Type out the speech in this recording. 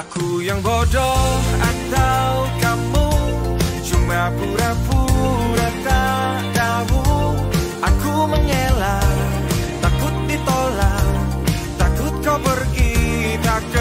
Aku yang bodoh atau kamu? Cuma pura-pura tak tahu Aku mengelak Takut ditolak. Takut kau pergi Takut